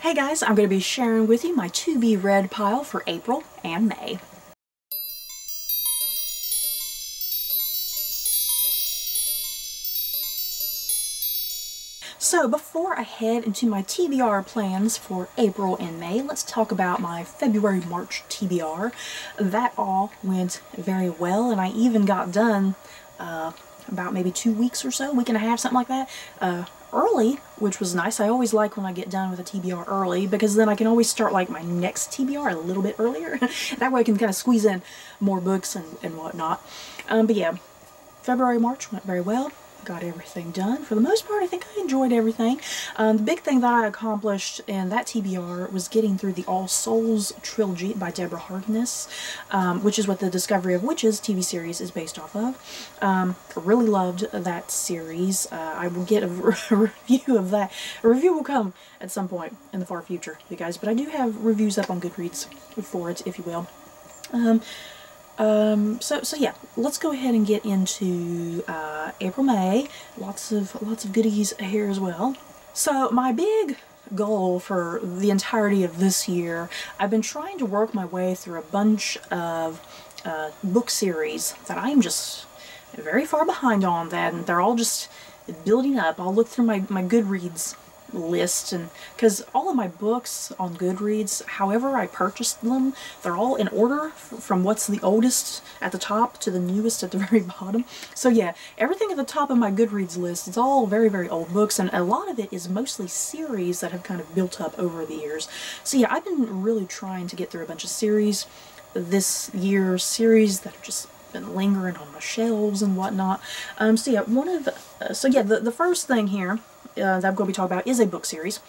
Hey guys, I'm going to be sharing with you my to be read pile for April and May. So before I head into my TBR plans for April and May, let's talk about my February-March TBR. That all went very well and I even got done uh, about maybe two weeks or so, week and a half, something like that, uh, early, which was nice. I always like when I get done with a TBR early because then I can always start like my next TBR a little bit earlier. that way I can kind of squeeze in more books and, and whatnot. Um, but yeah, February, March went very well got everything done. For the most part, I think I enjoyed everything. Um, the big thing that I accomplished in that TBR was getting through the All Souls trilogy by Deborah Harkness, um, which is what the Discovery of Witches TV series is based off of. Um, really loved that series. Uh, I will get a, a review of that. A review will come at some point in the far future, you guys, but I do have reviews up on Goodreads for it, if you will. Um, so, so yeah, let's go ahead and get into uh, April, May. Lots of, lots of goodies here as well. So my big goal for the entirety of this year, I've been trying to work my way through a bunch of uh, book series that I'm just very far behind on that, and they're all just building up. I'll look through my, my Goodreads list and because all of my books on Goodreads however I purchased them they're all in order from what's the oldest at the top to the newest at the very bottom. So yeah everything at the top of my Goodreads list it's all very very old books and a lot of it is mostly series that have kind of built up over the years. So yeah I've been really trying to get through a bunch of series this year series that have just been lingering on my shelves and whatnot. Um so yeah one of uh, so yeah the, the first thing here uh, that I'm going to be talking about is a book series.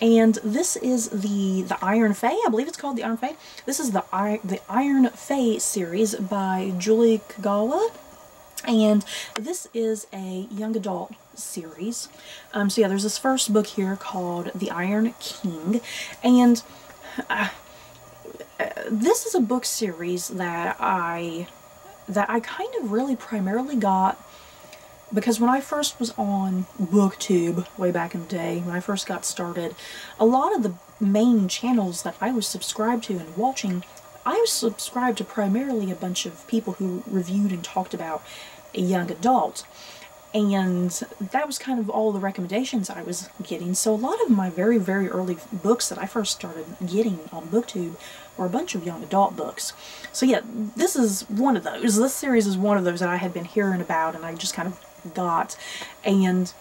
And this is the the Iron Fey, I believe it's called the Iron Fey. This is the, the Iron Fey series by Julie Kagawa. And this is a young adult series. Um, so yeah, there's this first book here called The Iron King. And uh, uh, this is a book series that I that I kind of really primarily got because when I first was on booktube way back in the day when I first got started a lot of the main channels that I was subscribed to and watching I was subscribed to primarily a bunch of people who reviewed and talked about a young adult. And that was kind of all the recommendations I was getting. So a lot of my very very early books that I first started getting on booktube were a bunch of young adult books. So yeah this is one of those. This series is one of those that I had been hearing about and I just kind of got. And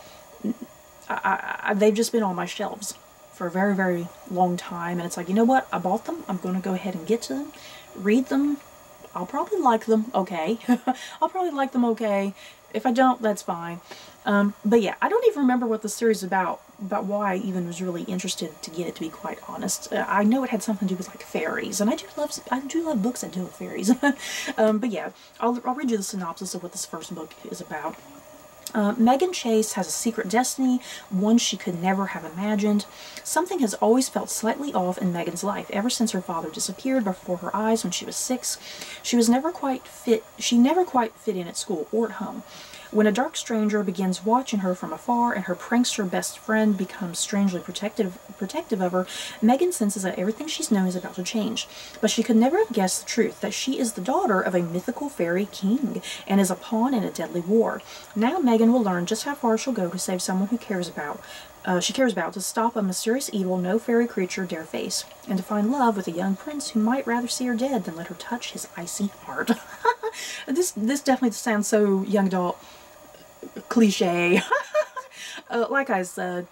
I, I, they've just been on my shelves for a very very long time. And it's like you know what? I bought them. I'm going to go ahead and get to them read them. I'll probably like them okay? I'll probably like them okay? If I don't that's fine. Um, but yeah I don't even remember what the series is about about why I even was really interested to get it to be quite honest. Uh, I know it had something to do with like fairies and I do love I do love books that deal with fairies. Um, but yeah I'll, I'll read you the synopsis of what this first book is about uh, Megan Chase has a secret destiny, one she could never have imagined. Something has always felt slightly off in Megan's life ever since her father disappeared before her eyes when she was six. She was never quite fit, she never quite fit in at school or at home. When a dark stranger begins watching her from afar and her prankster best friend becomes strangely protective, protective of her, Megan senses that everything she's known is about to change. But she could never have guessed the truth, that she is the daughter of a mythical fairy king and is a pawn in a deadly war. Now Megan will learn just how far she'll go to save someone who cares about uh, she cares about to stop a mysterious evil no fairy creature dare face, and to find love with a young prince who might rather see her dead than let her touch his icy heart. this this definitely sounds so young adult cliche. uh, like I said,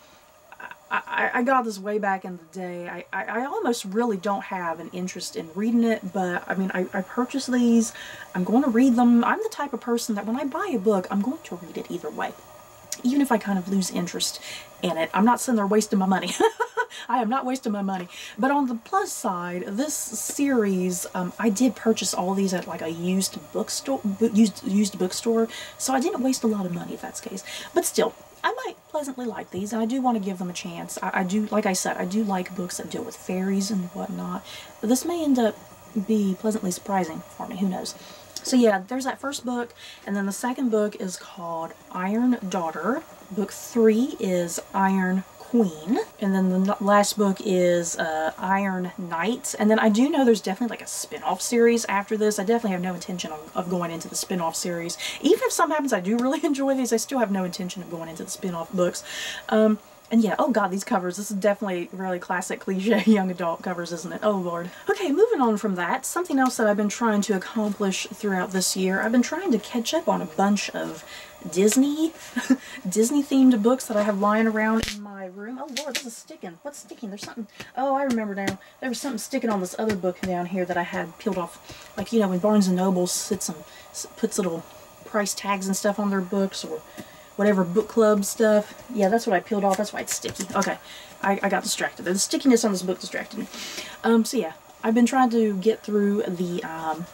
I, I, got this way back in the day. I, I, I, almost really don't have an interest in reading it, but I mean, I, I purchased these. I'm going to read them. I'm the type of person that when I buy a book, I'm going to read it either way. Even if I kind of lose interest in it. I'm not sitting there wasting my money. I am not wasting my money. But on the plus side, this series, um, I did purchase all these at like a used bookstore, used used bookstore, so I didn't waste a lot of money if that's the case. But still, I might pleasantly like these, and I do want to give them a chance. I, I do, like I said, I do like books that deal with fairies and whatnot. But this may end up be pleasantly surprising for me. Who knows? So yeah, there's that first book, and then the second book is called Iron Daughter. Book three is Iron Queen. And then the last book is uh, Iron Knight. And then I do know there's definitely like a spin-off series after this. I definitely have no intention of, of going into the spin-off series. Even if something happens I do really enjoy these, I still have no intention of going into the spin-off books. Um, and yeah, oh god, these covers. This is definitely really classic cliche young adult covers, isn't it? Oh lord. Okay, moving on from that, something else that I've been trying to accomplish throughout this year, I've been trying to catch up on a bunch of Disney, Disney themed books that I have lying around in my room. Oh lord, this is sticking. What's sticking? There's something, oh I remember now. There was something sticking on this other book down here that I had peeled off. Like, you know, when Barnes & Noble sits and puts little price tags and stuff on their books or whatever book club stuff. Yeah, that's what I peeled off. That's why it's sticky. Okay, I, I got distracted. The stickiness on this book distracted me. Um, so yeah, I've been trying to get through the um,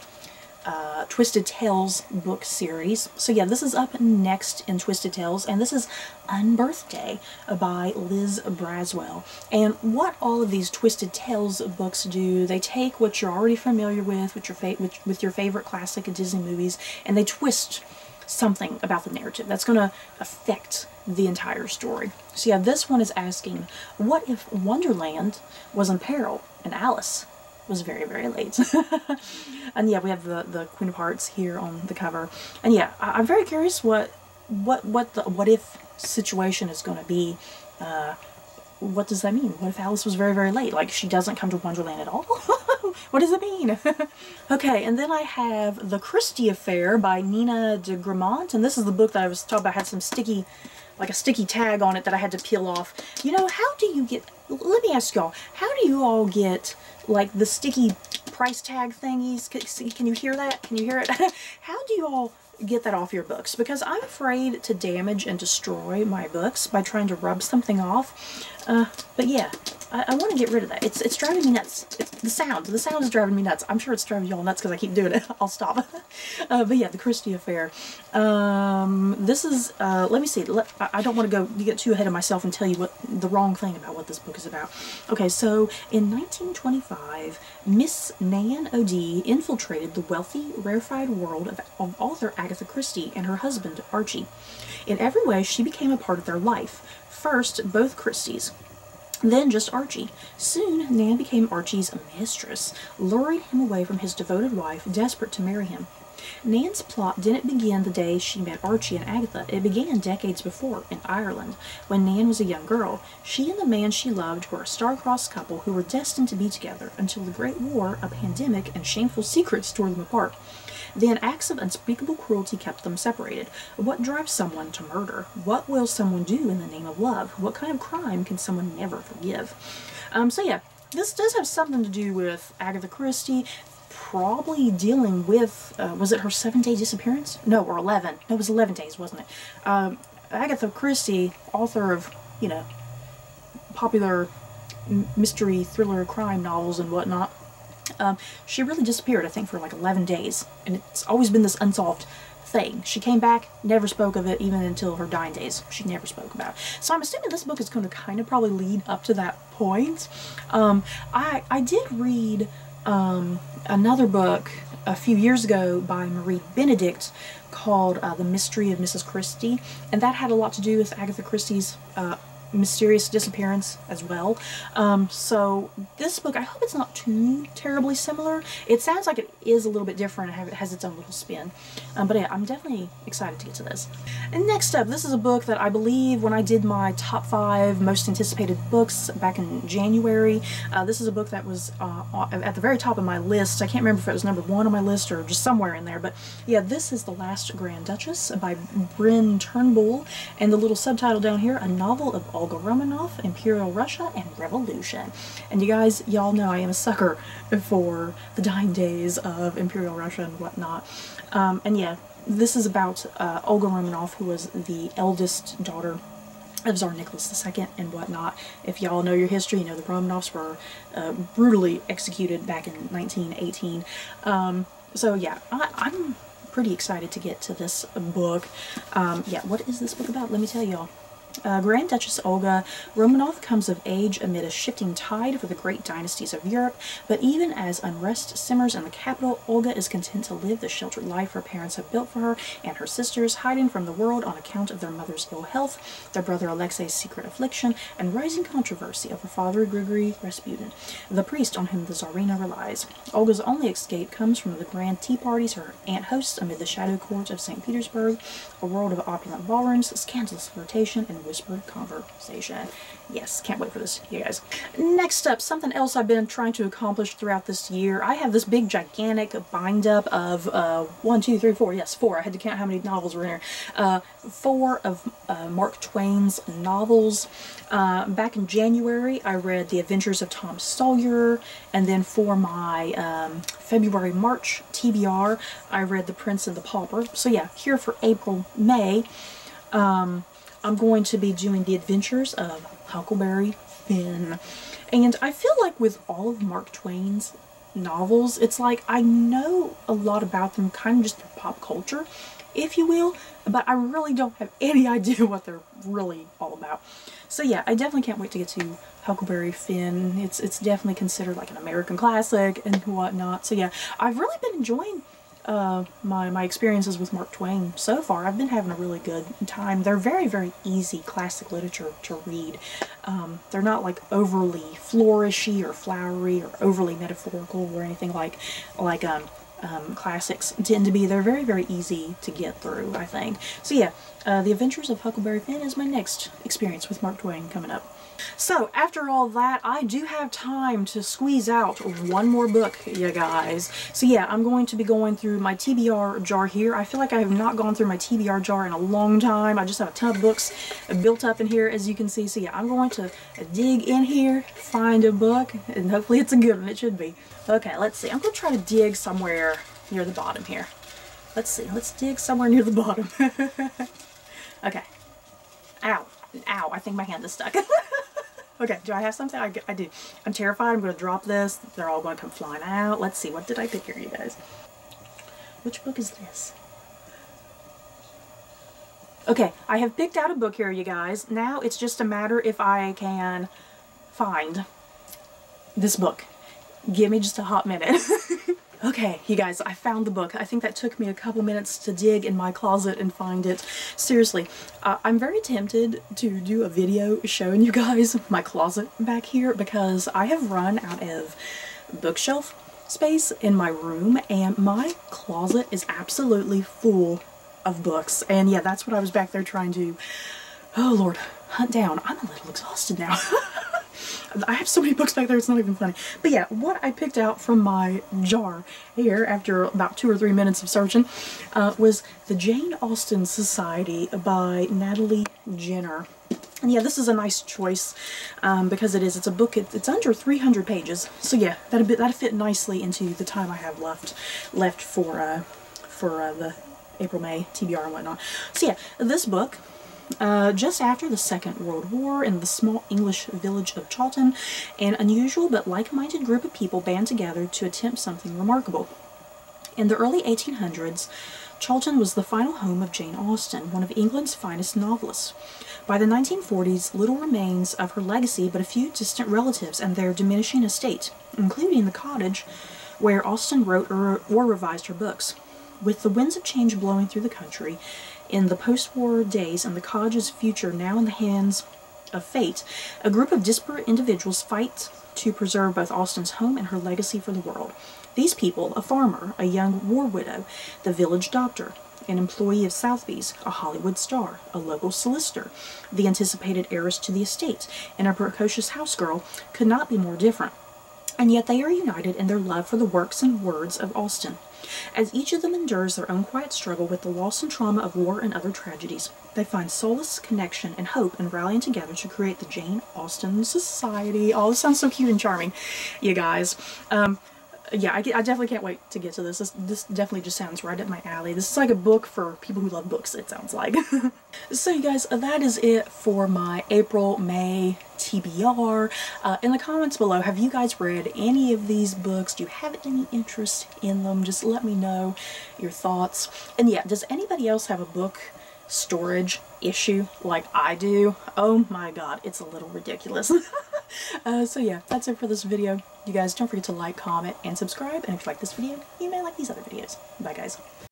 uh, Twisted Tales book series. So yeah, this is up next in Twisted Tales, and this is Unbirthday by Liz Braswell. And what all of these Twisted Tales books do, they take what you're already familiar with, with your, with, with your favorite classic Disney movies, and they twist something about the narrative that's going to affect the entire story. So yeah, this one is asking, what if Wonderland was in peril and Alice was very, very late? and yeah, we have the, the Queen of Hearts here on the cover. And yeah, I, am very curious what, what, what the what if situation is going to be. Uh, what does that mean? What if Alice was very, very late? Like, she doesn't come to Wonderland at all? what does it mean? okay, and then I have The Christie Affair by Nina de Gramont, and this is the book that I was talking about had some sticky, like a sticky tag on it that I had to peel off. You know, how do you get, let me ask y'all, how do you all get, like, the sticky price tag thingies? Can, can you hear that? Can you hear it? how do you all get that off your books because I'm afraid to damage and destroy my books by trying to rub something off. Uh, but yeah, I, I want to get rid of that. It's it's driving me nuts. It's, the sound. The sound is driving me nuts. I'm sure it's driving y'all nuts because I keep doing it. I'll stop. uh, but yeah, the Christie Affair. Um, this is, uh, let me see. Let, I don't want to go get too ahead of myself and tell you what the wrong thing about what this book is about. Okay, so in 1925, Miss Nan O'Dea infiltrated the wealthy, rarefied world of, of author Agatha Christie and her husband, Archie. In every way, she became a part of their life. First, both Christies, then just Archie. Soon, Nan became Archie's mistress, luring him away from his devoted wife, desperate to marry him. Nan's plot didn't begin the day she met Archie and Agatha. It began decades before, in Ireland, when Nan was a young girl. She and the man she loved were a star-crossed couple who were destined to be together until the Great War, a pandemic, and shameful secrets tore them apart. Then acts of unspeakable cruelty kept them separated. What drives someone to murder? What will someone do in the name of love? What kind of crime can someone never forgive? Um, so yeah, this does have something to do with Agatha Christie, probably dealing with, uh, was it her seven-day disappearance? No, or 11. No, it was 11 days, wasn't it? Um, Agatha Christie, author of, you know, popular mystery, thriller, crime novels and whatnot, um, she really disappeared, I think, for like 11 days. And it's always been this unsolved thing. She came back, never spoke of it, even until her dying days. She never spoke about it. So I'm assuming this book is going to kind of probably lead up to that point. Um, I, I did read um, another book a few years ago by Marie Benedict called uh, The Mystery of Mrs. Christie, and that had a lot to do with Agatha Christie's uh, mysterious disappearance as well. Um, so this book, I hope it's not too terribly similar. It sounds like it is a little bit different it has its own little spin. Um, but yeah, I'm definitely excited to get to this. And next up, this is a book that I believe when I did my top five most anticipated books back in January, uh, this is a book that was uh, at the very top of my list. I can't remember if it was number one on my list or just somewhere in there, but yeah, this is The Last Grand Duchess by Bryn Turnbull, and the little subtitle down here, A Novel of Olga Romanov, Imperial Russia, and Revolution. And you guys, y'all know I am a sucker for the dying days of Imperial Russia and whatnot. Um, and yeah, this is about uh, Olga Romanov, who was the eldest daughter of Tsar Nicholas II and whatnot. If y'all know your history, you know the Romanovs were uh, brutally executed back in 1918. Um, so yeah, I, am pretty excited to get to this book. Um, yeah, what is this book about? Let me tell y'all. Uh, Grand Duchess Olga Romanov comes of age amid a shifting tide for the great dynasties of Europe, but even as unrest simmers in the capital, Olga is content to live the sheltered life her parents have built for her and her sisters, hiding from the world on account of their mother's ill health, their brother Alexei's secret affliction, and rising controversy over Father Grigory Rasputin, the priest on whom the Tsarina relies. Olga's only escape comes from the grand tea parties her aunt hosts amid the shadow court of St. Petersburg, a world of opulent ballrooms, scandalous flirtation, and whispered conversation. Yes, can't wait for this, you guys. Next up, something else I've been trying to accomplish throughout this year. I have this big, gigantic bind up of uh, one, two, three, four. Yes, four. I had to count how many novels were in here. Uh, four of uh, Mark Twain's novels. Uh, back in January, I read The Adventures of Tom Sawyer, and then for my um, February March TBR, I read The Prince and the Pauper. So yeah, here for April May, um, I'm going to be doing The Adventures of Huckleberry Finn. And I feel like with all of Mark Twain's novels, it's like I know a lot about them, kind of just through pop culture, if you will, but I really don't have any idea what they're really all about. So yeah, I definitely can't wait to get to Huckleberry Finn. It's it's definitely considered like an American classic and whatnot. So yeah, I've really been enjoying uh, my, my experiences with Mark Twain so far. I've been having a really good time. They're very, very easy classic literature to read. Um, they're not like overly flourishy or flowery or overly metaphorical or anything like like um, um, classics tend to be. They're very, very easy to get through, I think. So yeah, uh, The Adventures of Huckleberry Finn is my next experience with Mark Twain coming up. So, after all that, I do have time to squeeze out one more book, you guys. So yeah, I'm going to be going through my TBR jar here. I feel like I have not gone through my TBR jar in a long time. I just have a ton of books built up in here, as you can see. So yeah, I'm going to dig in here, find a book, and hopefully it's a good one. It should be. Okay, let's see. I'm going to try to dig somewhere near the bottom here. Let's see. Let's dig somewhere near the bottom. okay. Ow. Ow. I think my hand is stuck. Okay, do I have something? I, I do. I'm terrified. I'm going to drop this. They're all going to come flying out. Let's see. What did I pick here, you guys? Which book is this? Okay, I have picked out a book here, you guys. Now it's just a matter if I can find this book. Give me just a hot minute. Okay, you guys, I found the book. I think that took me a couple minutes to dig in my closet and find it. Seriously, uh, I'm very tempted to do a video showing you guys my closet back here because I have run out of bookshelf space in my room and my closet is absolutely full of books. And yeah, that's what I was back there trying to, oh lord, hunt down. I'm a little exhausted now. I have so many books back there, it's not even funny. But yeah, what I picked out from my jar here after about two or three minutes of searching uh, was The Jane Austen Society by Natalie Jenner. And yeah, this is a nice choice um, because it is. It's a book. It, it's under 300 pages. So yeah, that'd be, that'd fit nicely into the time I have left left for uh, for uh, the April May TBR and whatnot. So yeah, this book uh, just after the Second World War in the small English village of Chawton, an unusual but like-minded group of people band together to attempt something remarkable. In the early 1800s, Chawton was the final home of Jane Austen, one of England's finest novelists. By the 1940s, little remains of her legacy but a few distant relatives and their diminishing estate, including the cottage where Austen wrote or, or revised her books. With the winds of change blowing through the country, in the post-war days and the college's future now in the hands of fate, a group of disparate individuals fight to preserve both Austen's home and her legacy for the world. These people, a farmer, a young war widow, the village doctor, an employee of Sotheby's, a Hollywood star, a local solicitor, the anticipated heiress to the estate, and a precocious housegirl could not be more different. And yet they are united in their love for the works and words of Austen. As each of them endures their own quiet struggle with the loss and trauma of war and other tragedies, they find solace, connection, and hope in rallying together to create the Jane Austen Society. Oh, this sounds so cute and charming, you guys. Um, yeah, I, I, definitely can't wait to get to this. this. This definitely just sounds right up my alley. This is like a book for people who love books, it sounds like. so you guys, that is it for my April, May TBR. Uh, in the comments below, have you guys read any of these books? Do you have any interest in them? Just let me know your thoughts. And yeah, does anybody else have a book storage issue like I do, oh my god, it's a little ridiculous. uh, so yeah, that's it for this video. You guys don't forget to like, comment, and subscribe. And if you like this video, you may like these other videos. Bye guys.